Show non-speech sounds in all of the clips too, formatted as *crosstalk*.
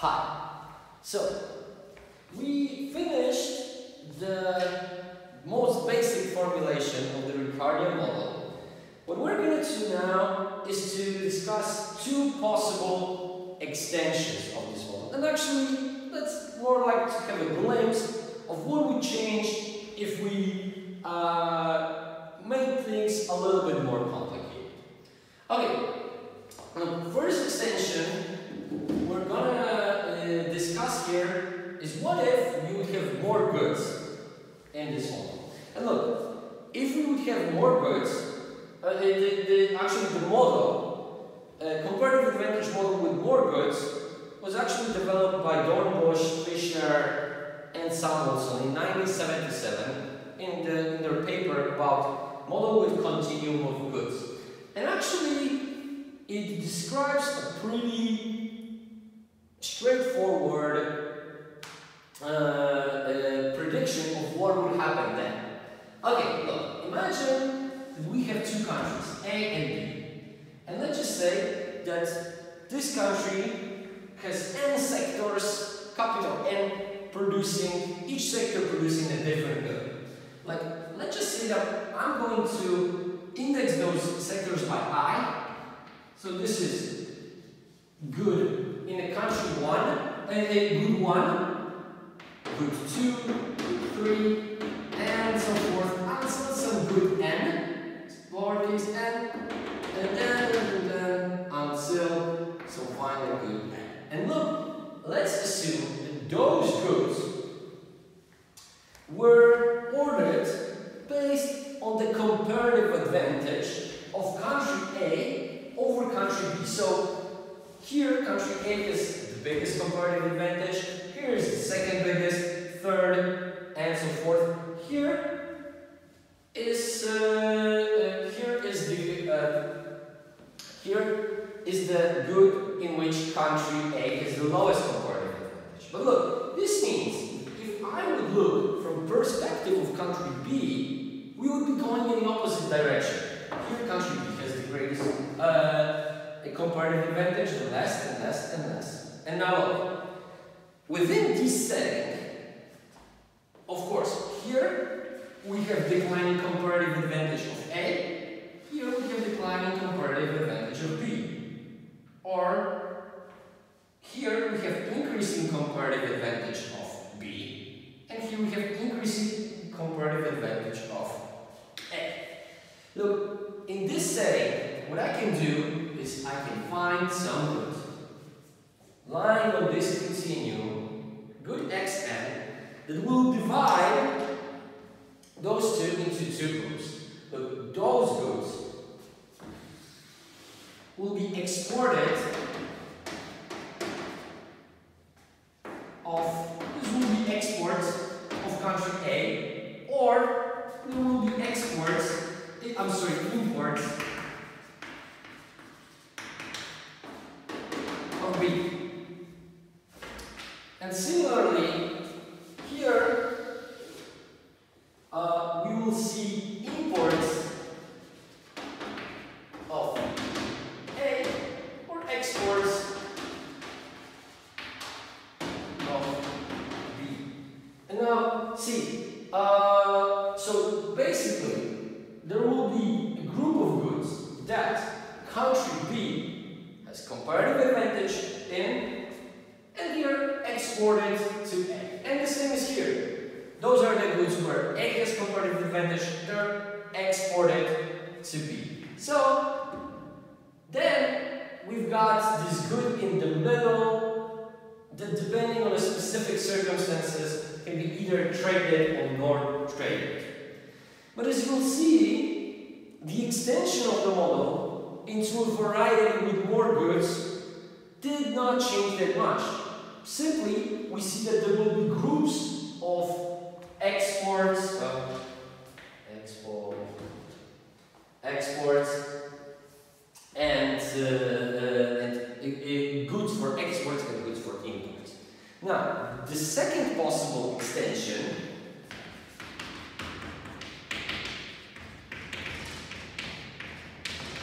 Hi. So, we finished the most basic formulation of the Ricardian model. What we're going to do now is to discuss two possible extensions of this model. And actually, let's more like to have a glimpse of what would change if we uh, made things a little bit more complicated. Okay, um, first extension we're gonna uh, discuss here is what if we would have more goods in this model. And look, if we would goods, uh, the, the, actually the model, uh, comparative advantage model with more goods, was actually developed by Dornbusch, Fischer, and Samuelson in 1977 in, the, in their paper about model with continuum of goods. And actually, it describes a pretty straightforward uh, uh, prediction of what will happen then. Okay, look, imagine we have two countries, A and B. And let's just say that this country has N sectors, capital N, producing, each sector producing a different good. Like, let's just say that I'm going to index those sectors by I. So this is good in a country 1, and a good 1, good 2, good 3, uh, uh, here is the uh, here is the good in which country A is the lowest comparative advantage. But look, this means if I would look from perspective of country B, we would be going in the opposite direction. Here country B has the greatest uh, comparative advantage, the less and less and less. And now within this setting, of course, here we have declining comparative advantage of A, here we have declining comparative advantage of B. Or here we have increasing comparative advantage of B, and here we have increasing comparative advantage of A. Look, in this setting, what I can do is I can find some good lying on this continuum, good xn, that will divide those two into two groups. Look, those goods will be exported of, this will be exports of country A, or there will be exports, eh, I'm sorry, imports of B. And similarly, here uh, we will see imports of A or exports of B. And now, see, uh, so basically, there will be a group of goods that country B has comparative advantage in, and here exported to A. And the same is here. Those are the goods where A has comparative advantage, they're exported to B. So, then we've got this good in the middle that depending on the specific circumstances can be traded or not traded. But as you will see, the extension of the model into a variety with more goods did not change that much. Simply, we see that there will be groups of exports, uh, export, exports, and, uh, uh, and uh, goods for exports and goods for imports. Now, the second possible extension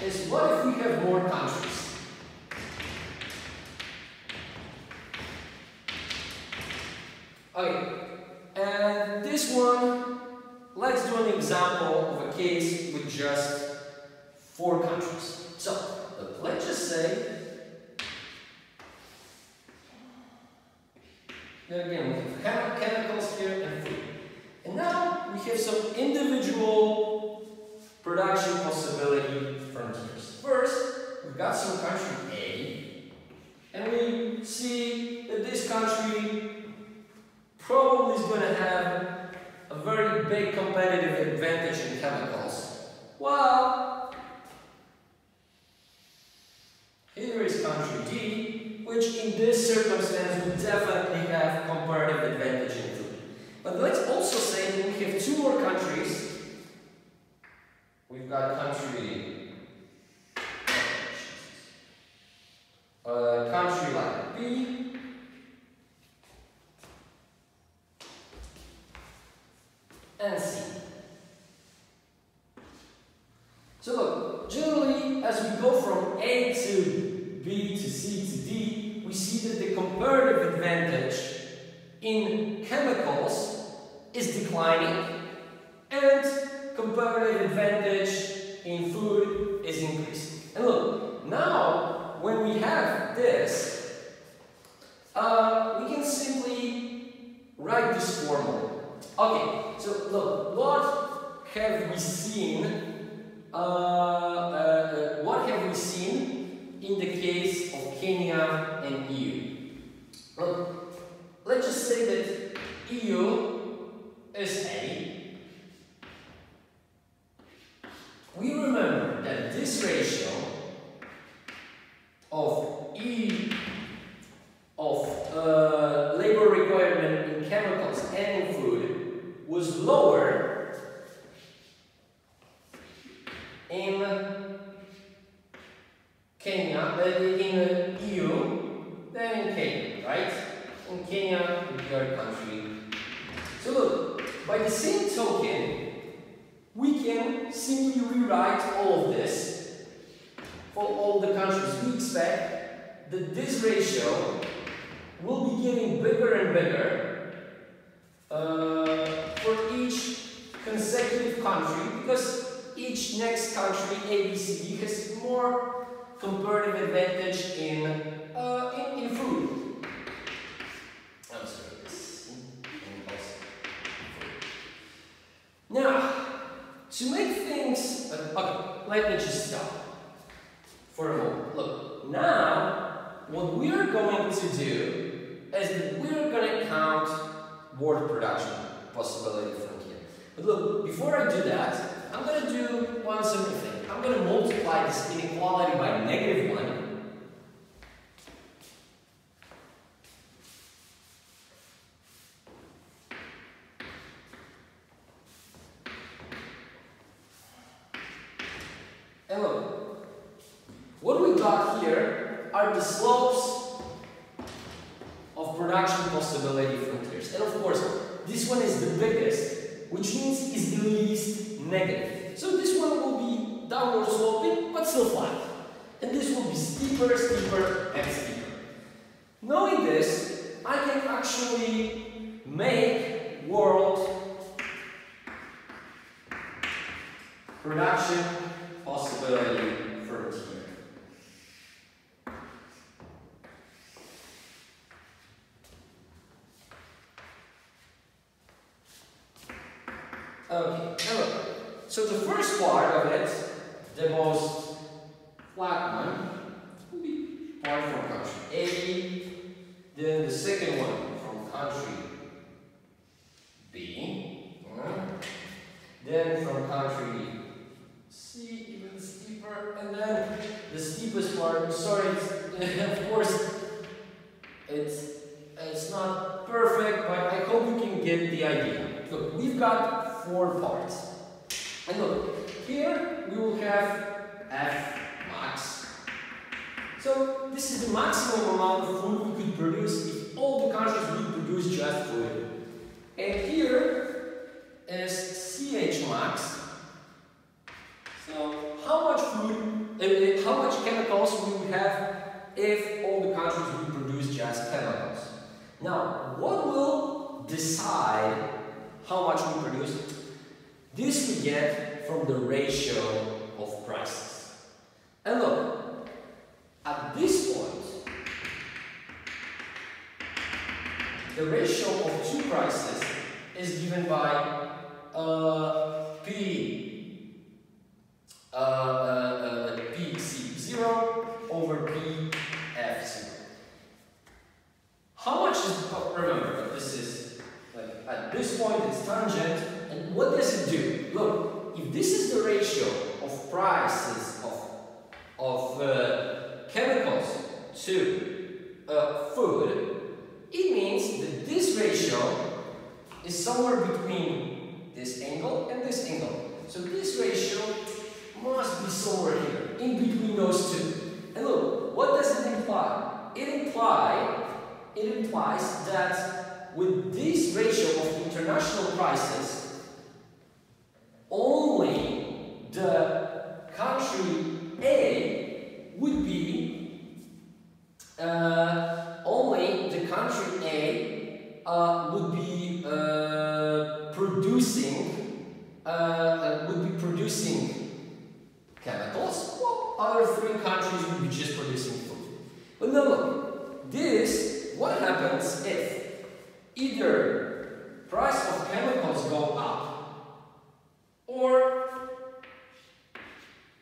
is what if we have more countries? Okay, and this one, let's do an example of a case with just four countries. So, let's just say, again, we have chemicals here and food. And now we have some individual production possibility frontiers. First, we've got some country A, and we see that this country probably is going to have a very big competitive advantage in chemicals. Well, here is country D, which in this circumstance would definitely have comparative advantage in food. But let's also say we have two more countries. We've got country, uh, country like B, and C. So look, generally as we go from A to B to C to D, we see that the comparative advantage in chemicals is declining and comparative advantage in food is increasing. And look, now when we have this, uh, we can simply write this formula. Okay, so look, what have we seen? Uh, uh, uh, what have we seen in the case of Kenya and EU? Well, let's just say that EU is A. We remember that this ratio of E of uh, labor requirement in chemicals and in food was lower in Kenya, uh, in EU than in Kenya, right? In Country. So look, by the same token, we can simply rewrite all of this for all the countries. We expect that this ratio will be getting bigger and bigger uh, for each consecutive country because each next country, ABCD, has more comparative advantage in, uh, in, in food. Now, to make things, okay, let me just stop for a moment. Look, now, what we're going to do is that we're going to count word production possibility frontier. But look, before I do that, I'm going to do one simple thing. I'm going to multiply this inequality by negative 1. And look, what we got here are the slopes of production possibility frontiers. And of course, this one is the biggest, which means is the least negative. So this one will be downward sloping, but still flat. And this will be steeper, steeper, and steeper. Knowing this, I can actually make world production possibility Okay, so the first part of it, the most flat one, will be part from country A, then the second one from country B, uh, then from country C, even steeper, and then the steepest part, sorry, *laughs* of course, it's, it's not perfect, but I hope you can get the idea. Look, we've got four parts. And look, here we will have F max. So this is the maximum amount of food we could produce if all the countries would produce just food. And here is CH max. So how much food, uh, how much chemicals we would have if all the countries would produce just chemicals. Now, what will the decide how much we produce? This we get from the ratio of prices. And look, at this point, the ratio of two prices is given by uh, P, uh, uh, uh, PC0 over PF0. How much is, oh, remember, this is, like, at this point it's tangent, and what does it do? Look, if this is the ratio of prices of, of uh, chemicals to uh, food, it means that this ratio is somewhere between this angle and this angle. So this ratio must be somewhere here, in between those two. And look, what does it imply? It imply it implies that with this ratio of international prices, only the country A would be uh, only the country A uh, would be uh, producing uh, uh, would be producing chemicals. Well, other three countries would be just producing food. But now look, this happens if either price of chemicals go up or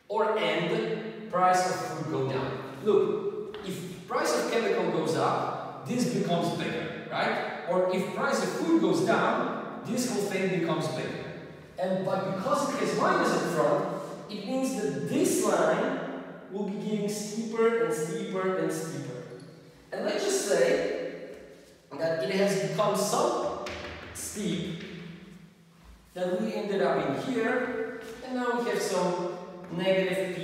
or and price of food go down. Look, if price of chemical goes up, this becomes bigger, right? Or if price of food goes down, this whole thing becomes bigger. And but because it has minus in front, it means that this line will be getting steeper and steeper and steeper. And let's just say that it has become so steep that we ended up in here, and now we have some negative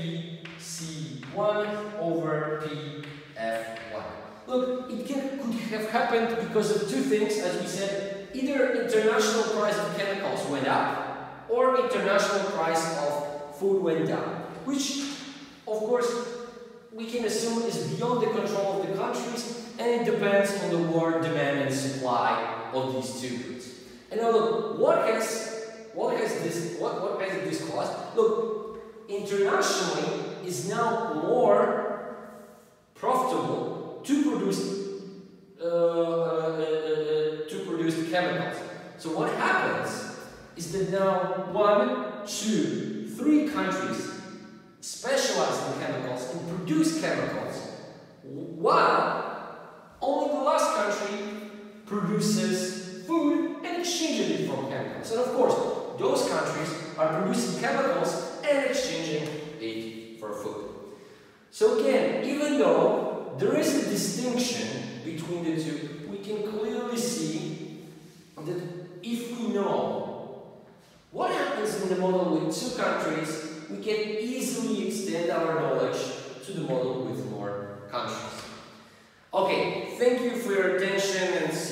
PC1 over PF1. Look, it can, could have happened because of two things, as we said, either international price of chemicals went up, or international price of food went down, which, of course, we can assume is beyond the control of the countries and it depends on the world demand and supply of these two goods. And now look, what has what has this what, what has this caused? Look, internationally is now more profitable to produce uh, uh, uh, to produce chemicals. So what happens is that now one, two, three countries specialize in chemicals and produce chemicals, while produces food and exchanges it for chemicals. And of course, those countries are producing chemicals and exchanging it for food. So again, even though there is a distinction between the two, we can clearly see that if we know what happens in the model with two countries, we can easily extend our knowledge to the model with more countries. Okay, thank you for your attention